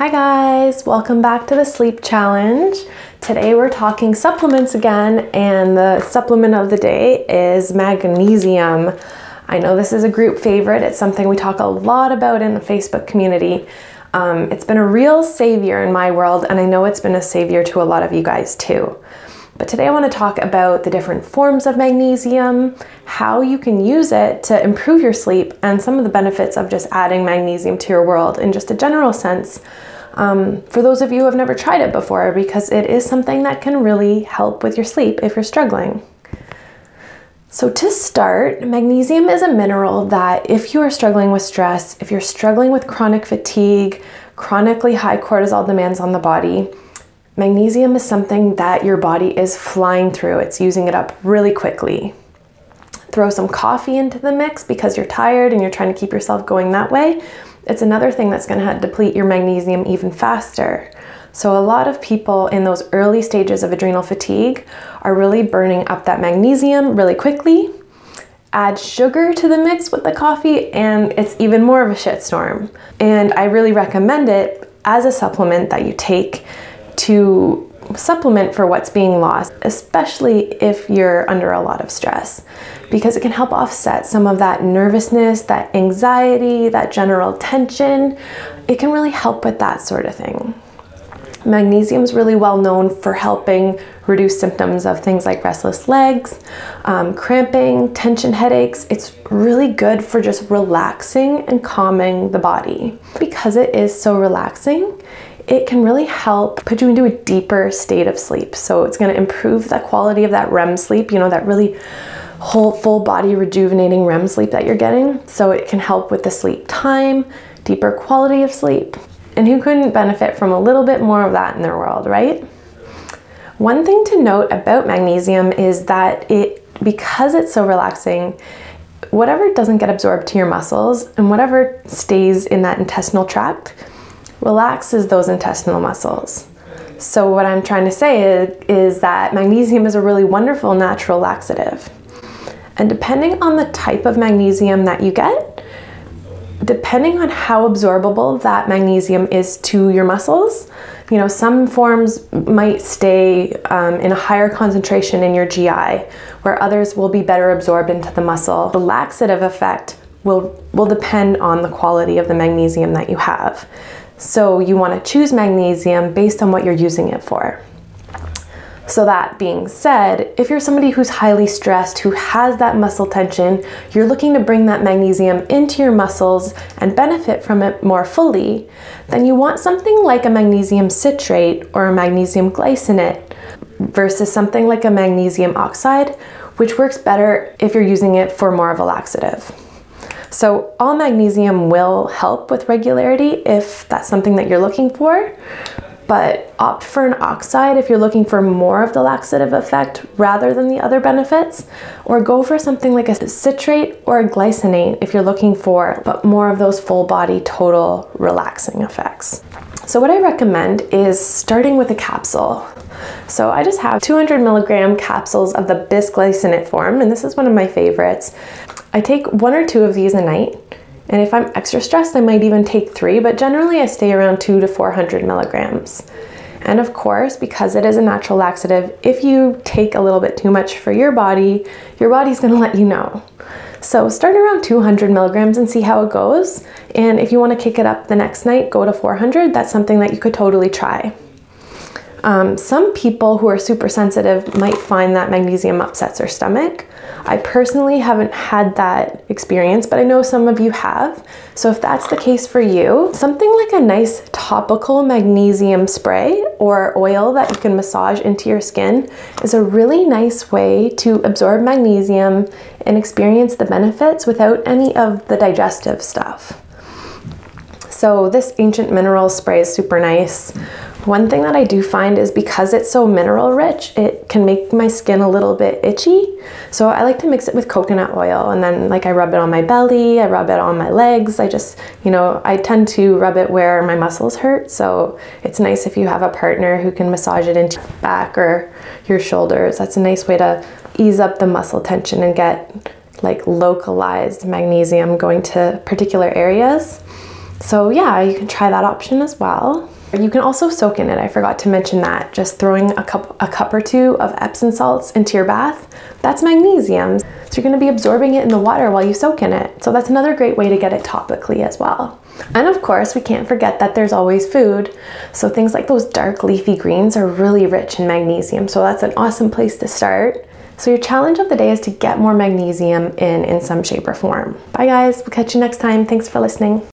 Hi guys, welcome back to the Sleep Challenge. Today we're talking supplements again, and the supplement of the day is magnesium. I know this is a group favorite, it's something we talk a lot about in the Facebook community. Um, it's been a real savior in my world, and I know it's been a savior to a lot of you guys too. But today I want to talk about the different forms of magnesium, how you can use it to improve your sleep, and some of the benefits of just adding magnesium to your world in just a general sense. Um, for those of you who have never tried it before, because it is something that can really help with your sleep if you're struggling. So, to start, magnesium is a mineral that, if you are struggling with stress, if you're struggling with chronic fatigue, chronically high cortisol demands on the body, Magnesium is something that your body is flying through, it's using it up really quickly. Throw some coffee into the mix because you're tired and you're trying to keep yourself going that way. It's another thing that's going to deplete your magnesium even faster. So, a lot of people in those early stages of adrenal fatigue are really burning up that magnesium really quickly. Add sugar to the mix with the coffee, and it's even more of a shitstorm. And I really recommend it as a supplement that you take to supplement for what's being lost, especially if you're under a lot of stress, because it can help offset some of that nervousness, that anxiety, that general tension. It can really help with that sort of thing. Magnesium is really well known for helping reduce symptoms of things like restless legs, um, cramping, tension headaches. It's really good for just relaxing and calming the body. Because it is so relaxing, it can really help put you into a deeper state of sleep. So it's going to improve the quality of that REM sleep, you know, that really whole full body rejuvenating REM sleep that you're getting. So it can help with the sleep time, deeper quality of sleep. And who couldn't benefit from a little bit more of that in their world, right? One thing to note about magnesium is that it because it's so relaxing, whatever doesn't get absorbed to your muscles and whatever stays in that intestinal tract relaxes those intestinal muscles. So, what I'm trying to say is, is, that magnesium is a really wonderful natural laxative. And depending on the type of magnesium that you get, depending on how absorbable that magnesium is to your muscles, you know, some forms might stay um, in a higher concentration in your GI, where others will be better absorbed into the muscle. The laxative effect will, will depend on the quality of the magnesium that you have. So you want to choose magnesium based on what you're using it for. So, that being said, if you're somebody who's highly stressed, who has that muscle tension, you're looking to bring that magnesium into your muscles and benefit from it more fully, then you want something like a magnesium citrate or a magnesium glycinate versus something like a magnesium oxide, which works better if you're using it for more of a laxative. So, all magnesium will help with regularity if that's something that you're looking for, but opt for an oxide if you're looking for more of the laxative effect rather than the other benefits, or go for something like a citrate or a glycinate if you're looking for but more of those full body total relaxing effects. So, what I recommend is starting with a capsule. So, I just have 200 milligram capsules of the bisglycinate form, and this is one of my favorites. I take one or two of these a night, and if I'm extra stressed, I might even take three, but generally I stay around two to 400 milligrams. And of course, because it is a natural laxative, if you take a little bit too much for your body, your body's gonna let you know. So start around 200 milligrams and see how it goes. And if you wanna kick it up the next night, go to 400. That's something that you could totally try. Um, some people who are super sensitive might find that magnesium upsets their stomach. I personally haven't had that experience, but I know some of you have. So if that's the case for you, something like a nice topical magnesium spray or oil that you can massage into your skin is a really nice way to absorb magnesium and experience the benefits without any of the digestive stuff. So this ancient mineral spray is super nice. One thing that I do find is because it's so mineral rich, it can make my skin a little bit itchy. So I like to mix it with coconut oil and then like I rub it on my belly, I rub it on my legs. I just, you know, I tend to rub it where my muscles hurt. So it's nice if you have a partner who can massage it into your back or your shoulders. That's a nice way to ease up the muscle tension and get like localized magnesium going to particular areas. So yeah, you can try that option as well. You can also soak in it. I forgot to mention that. Just throwing a cup, a cup or two of Epsom salts into your bath, that's magnesium. So you're gonna be absorbing it in the water while you soak in it. So that's another great way to get it topically as well. And of course, we can't forget that there's always food. So things like those dark leafy greens are really rich in magnesium. So that's an awesome place to start. So your challenge of the day is to get more magnesium in in some shape or form. Bye guys, we'll catch you next time. Thanks for listening.